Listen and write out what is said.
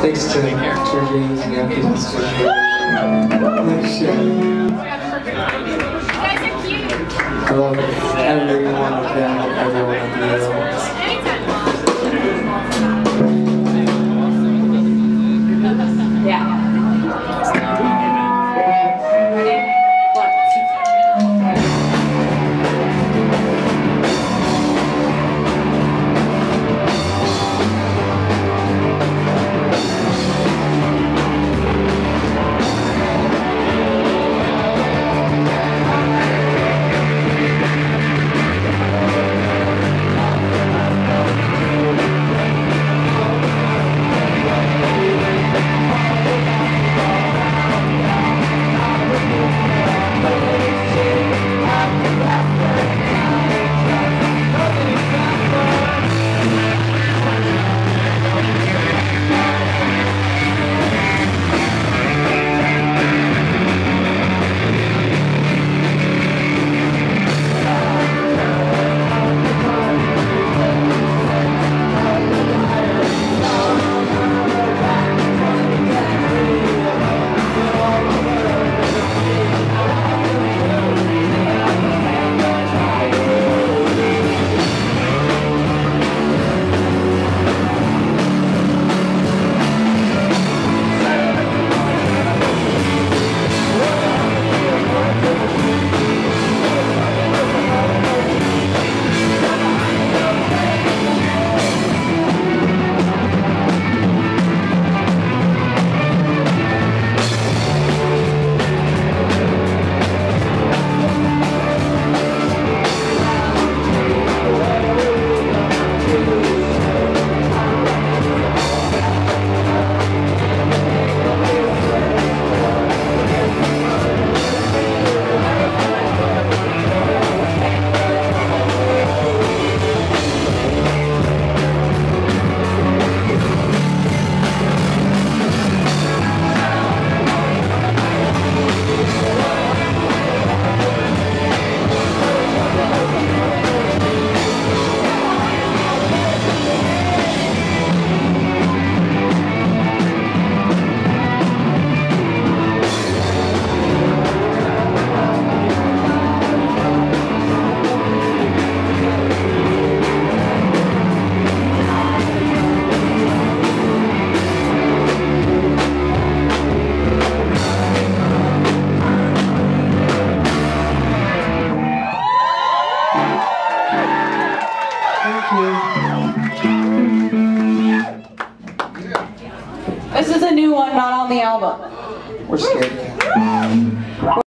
Thanks to James and Anthony. Nice shit. I love every This is a new one, not on the album. We're scared.